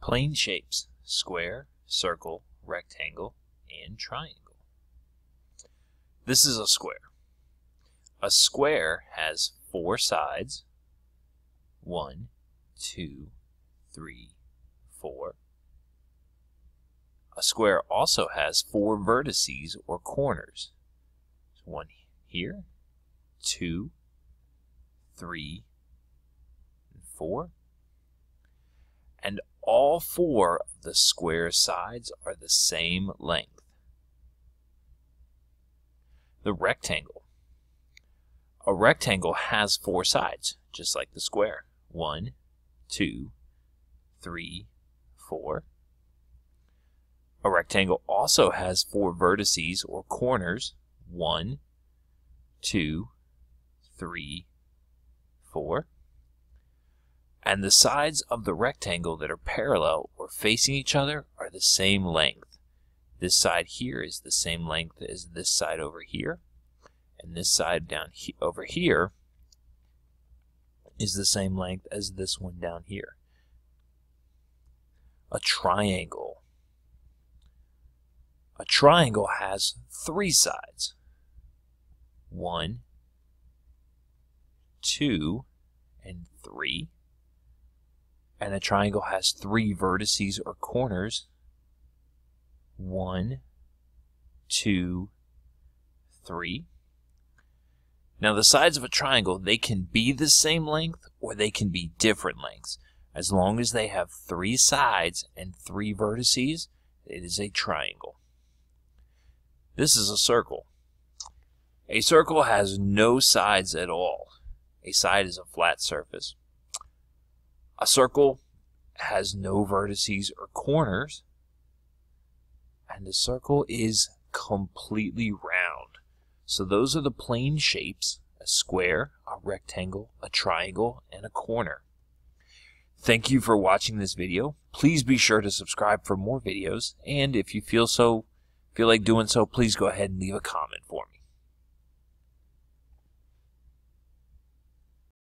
Plane shapes, square, circle, rectangle, and triangle. This is a square. A square has four sides. One, two, three, four. A square also has four vertices or corners. So One here, two, three, and four. All four of the square sides are the same length. The rectangle. A rectangle has four sides, just like the square. One, two, three, four. A rectangle also has four vertices or corners. One, two, three, four. And the sides of the rectangle that are parallel or facing each other are the same length. This side here is the same length as this side over here. And this side down he over here is the same length as this one down here. A triangle. A triangle has three sides. One, two, and three. And a triangle has three vertices or corners. One, two, three. Now the sides of a triangle, they can be the same length or they can be different lengths. As long as they have three sides and three vertices, it is a triangle. This is a circle. A circle has no sides at all. A side is a flat surface. A circle has no vertices or corners. And a circle is completely round. So those are the plane shapes, a square, a rectangle, a triangle, and a corner. Thank you for watching this video. Please be sure to subscribe for more videos, and if you feel so feel like doing so, please go ahead and leave a comment for me.